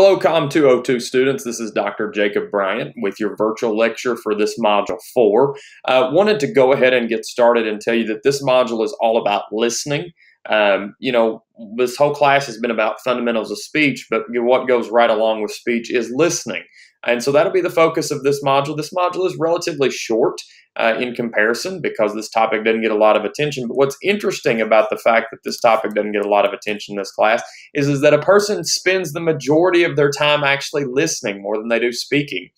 Hello, COM 202 students. This is Dr. Jacob Bryant with your virtual lecture for this Module 4. Uh, wanted to go ahead and get started and tell you that this module is all about listening. Um, you know, this whole class has been about fundamentals of speech, but what goes right along with speech is listening. And so that'll be the focus of this module. This module is relatively short uh, in comparison because this topic doesn't get a lot of attention. But what's interesting about the fact that this topic doesn't get a lot of attention in this class is, is that a person spends the majority of their time actually listening more than they do speaking.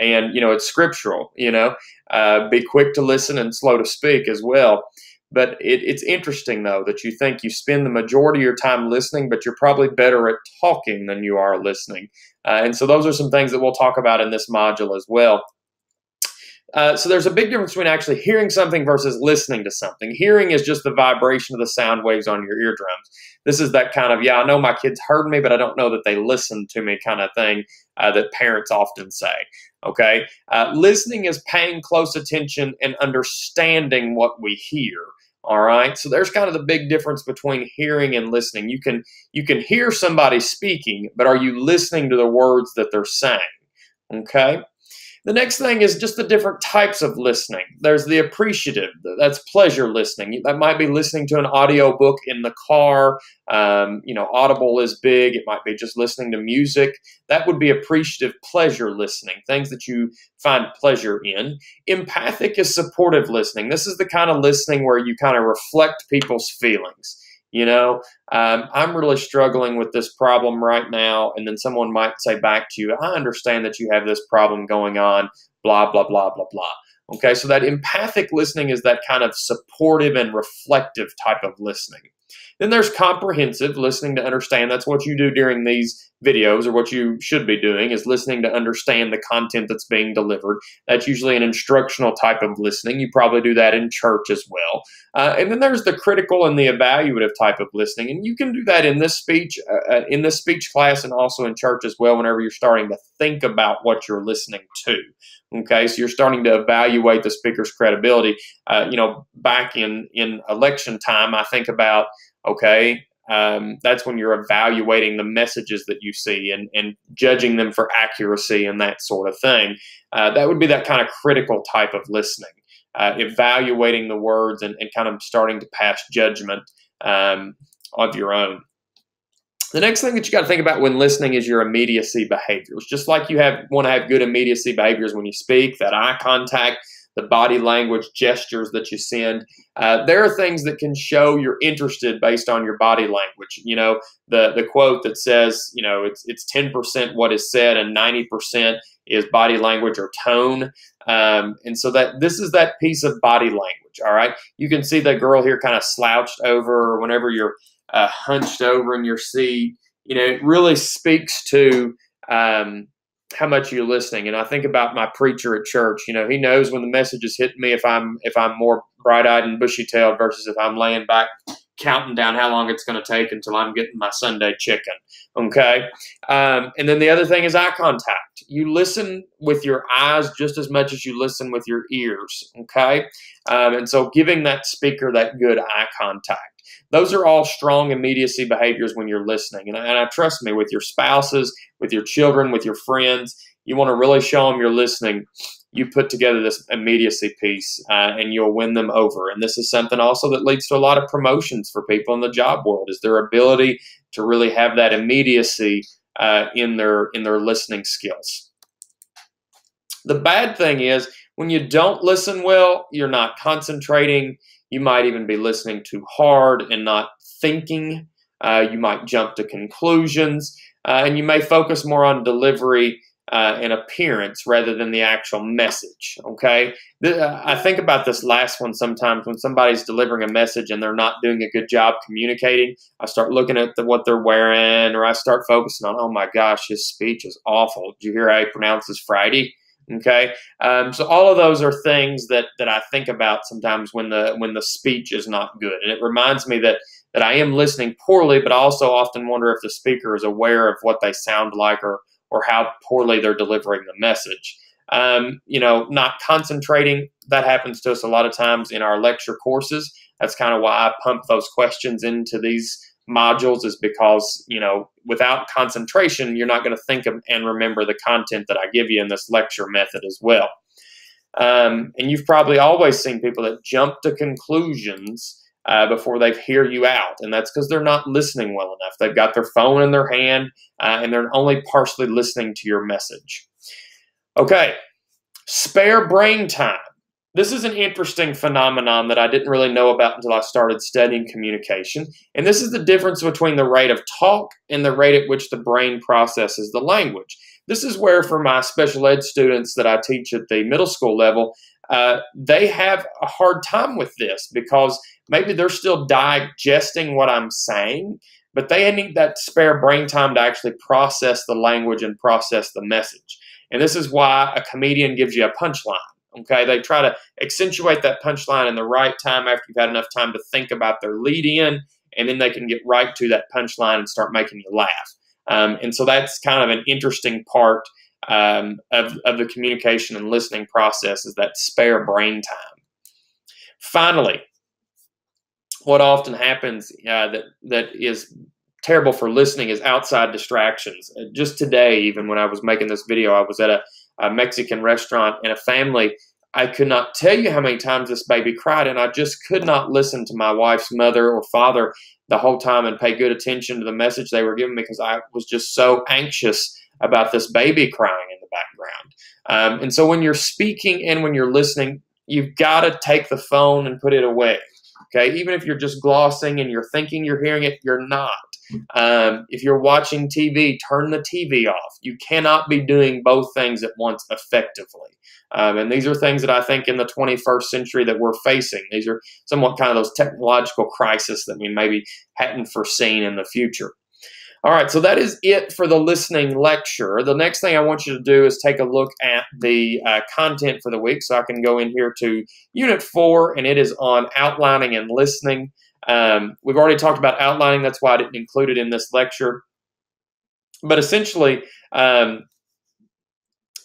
And, you know, it's scriptural, you know, uh, be quick to listen and slow to speak as well. But it, it's interesting, though, that you think you spend the majority of your time listening, but you're probably better at talking than you are listening. Uh, and so those are some things that we'll talk about in this module as well. Uh, so there's a big difference between actually hearing something versus listening to something. Hearing is just the vibration of the sound waves on your eardrums. This is that kind of, yeah, I know my kids heard me, but I don't know that they listened to me kind of thing uh, that parents often say. Okay. Uh, listening is paying close attention and understanding what we hear. All right. So there's kind of the big difference between hearing and listening. You can you can hear somebody speaking, but are you listening to the words that they're saying? Okay. The next thing is just the different types of listening. There's the appreciative, that's pleasure listening. That might be listening to an audio book in the car. Um, you know, Audible is big. It might be just listening to music. That would be appreciative pleasure listening, things that you find pleasure in. Empathic is supportive listening. This is the kind of listening where you kind of reflect people's feelings. You know, um, I'm really struggling with this problem right now. And then someone might say back to you, I understand that you have this problem going on, blah, blah, blah, blah, blah. Okay, so that empathic listening is that kind of supportive and reflective type of listening. Then there's comprehensive listening to understand. That's what you do during these videos, or what you should be doing is listening to understand the content that's being delivered. That's usually an instructional type of listening. You probably do that in church as well. Uh, and then there's the critical and the evaluative type of listening, and you can do that in this speech, uh, uh in this speech class, and also in church as well. Whenever you're starting to think about what you're listening to. Okay, so you're starting to evaluate the speaker's credibility. Uh, you know, back in in election time, I think about okay, um, that's when you're evaluating the messages that you see and, and judging them for accuracy and that sort of thing. Uh, that would be that kind of critical type of listening, uh, evaluating the words and, and, kind of starting to pass judgment um, of your own. The next thing that you got to think about when listening is your immediacy behaviors. Just like you have want to have good immediacy behaviors when you speak, that eye contact, the body language gestures that you send. Uh, there are things that can show you're interested based on your body language. You know, the the quote that says, you know, it's it's ten percent what is said and ninety percent is body language or tone. Um, and so that this is that piece of body language. All right, you can see the girl here kind of slouched over. Whenever you're uh, hunched over in your seat, you know, it really speaks to um, how much you're listening. And I think about my preacher at church. You know, he knows when the message is hitting me if I'm if I'm more bright eyed and bushy tailed versus if I'm laying back counting down how long it's going to take until I'm getting my Sunday chicken. Okay. Um, and then the other thing is eye contact. You listen with your eyes just as much as you listen with your ears. Okay. Um, and so giving that speaker that good eye contact. Those are all strong immediacy behaviors when you're listening. And, and I trust me, with your spouses, with your children, with your friends, you want to really show them you're listening. You put together this immediacy piece uh, and you'll win them over. And this is something also that leads to a lot of promotions for people in the job world is their ability to really have that immediacy uh, in their in their listening skills. The bad thing is when you don't listen well, you're not concentrating you might even be listening too hard and not thinking. Uh, you might jump to conclusions, uh, and you may focus more on delivery uh, and appearance rather than the actual message. Okay, the, uh, I think about this last one sometimes when somebody's delivering a message and they're not doing a good job communicating. I start looking at the, what they're wearing, or I start focusing on, oh my gosh, his speech is awful. Did you hear how he pronounces Friday? Okay, um, so all of those are things that that I think about sometimes when the when the speech is not good, and it reminds me that that I am listening poorly, but I also often wonder if the speaker is aware of what they sound like or or how poorly they're delivering the message. Um, you know, not concentrating that happens to us a lot of times in our lecture courses. That's kind of why I pump those questions into these modules is because, you know, without concentration, you're not going to think of and remember the content that I give you in this lecture method as well. Um, and you've probably always seen people that jump to conclusions uh, before they hear you out. And that's because they're not listening well enough. They've got their phone in their hand uh, and they're only partially listening to your message. Okay, spare brain time. This is an interesting phenomenon that I didn't really know about until I started studying communication. And this is the difference between the rate of talk and the rate at which the brain processes the language. This is where, for my special ed students that I teach at the middle school level, uh, they have a hard time with this because maybe they're still digesting what I'm saying, but they need that spare brain time to actually process the language and process the message. And this is why a comedian gives you a punchline. Okay, they try to accentuate that punchline in the right time after you've had enough time to think about their lead in, and then they can get right to that punchline and start making you laugh. Um, and so that's kind of an interesting part um, of, of the communication and listening process is that spare brain time. Finally, what often happens uh, that that is terrible for listening is outside distractions. Uh, just today, even when I was making this video, I was at a, a Mexican restaurant and a family. I could not tell you how many times this baby cried, and I just could not listen to my wife's mother or father the whole time and pay good attention to the message they were giving me because I was just so anxious about this baby crying in the background. Um, and so when you're speaking and when you're listening, you've got to take the phone and put it away. Okay, even if you're just glossing and you're thinking you're hearing it, you're not. Um, if you're watching TV, turn the TV off. You cannot be doing both things at once effectively. Um, and these are things that I think in the 21st century that we're facing. These are somewhat kind of those technological crises that we maybe hadn't foreseen in the future. All right, so that is it for the listening lecture. The next thing I want you to do is take a look at the uh, content for the week. So I can go in here to Unit 4, and it is on outlining and listening. Um, we've already talked about outlining, that's why I didn't include it in this lecture. But essentially, um,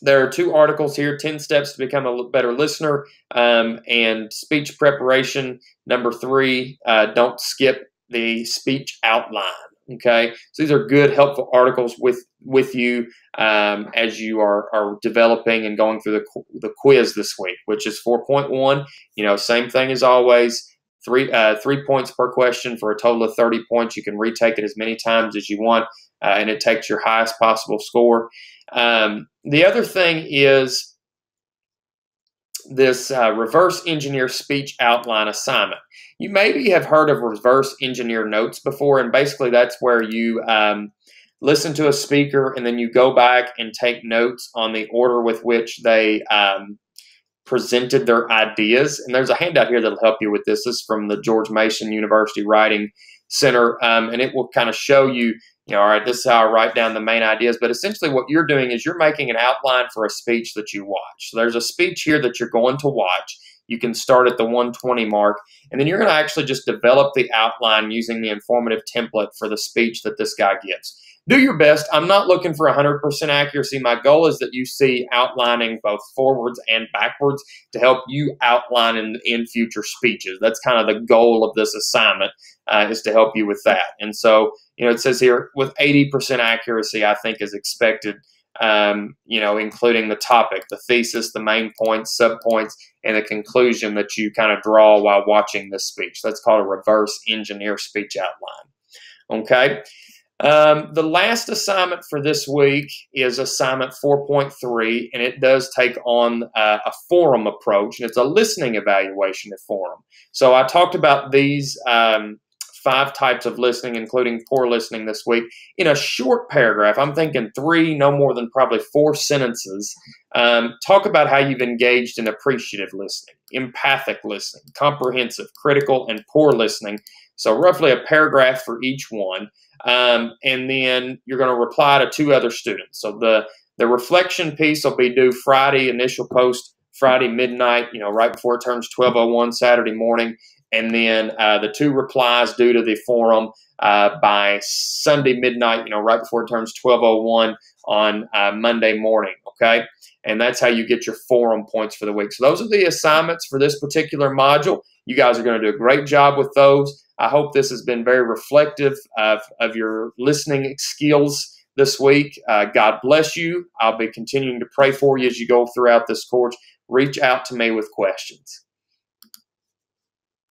there are two articles here 10 steps to become a better listener um, and speech preparation number three uh, don't skip the speech outline Okay, so these are good, helpful articles with with you um, as you are are developing and going through the the quiz this week, which is four point one. You know, same thing as always. Three uh, three points per question for a total of thirty points. You can retake it as many times as you want, uh, and it takes your highest possible score. Um, the other thing is this uh, reverse engineer speech outline assignment. You maybe have heard of reverse engineer notes before, and basically that's where you um, listen to a speaker and then you go back and take notes on the order with which they um, presented their ideas. And there's a handout here that'll help you with this. This is from the George Mason University Writing Center, um, and it will kind of show you you know, all right, this is how I write down the main ideas. But essentially, what you're doing is you're making an outline for a speech that you watch. So there's a speech here that you're going to watch. You can start at the 120 mark, and then you're going to actually just develop the outline using the informative template for the speech that this guy gives do your best. I'm not looking for 100% accuracy. My goal is that you see outlining both forwards and backwards to help you outline in, in future speeches. That's kind of the goal of this assignment uh, is to help you with that. And so, you know, it says here with 80% accuracy, I think is expected, um, you know, including the topic, the thesis, the main points, subpoints, and the conclusion that you kind of draw while watching this speech. That's called a reverse engineer speech outline. Okay. Um, the last assignment for this week is assignment 4.3, and it does take on uh, a forum approach, and it's a listening evaluation at forum. So I talked about these um, five types of listening, including poor listening this week, in a short paragraph. I'm thinking three, no more than probably four sentences. Um, talk about how you've engaged in appreciative listening, empathic listening, comprehensive, critical, and poor listening. So roughly a paragraph for each one. Um, and then you're going to reply to two other students. So the the reflection piece will be due Friday, initial post Friday midnight, you know, right before it turns 12:01 Saturday morning, and then uh, the two replies due to the forum uh, by Sunday midnight, you know, right before it turns 12:01 on uh, Monday morning. Okay, and that's how you get your forum points for the week. So those are the assignments for this particular module. You guys are going to do a great job with those. I hope this has been very reflective of, of your listening skills this week. Uh, God bless you. I'll be continuing to pray for you as you go throughout this course. Reach out to me with questions.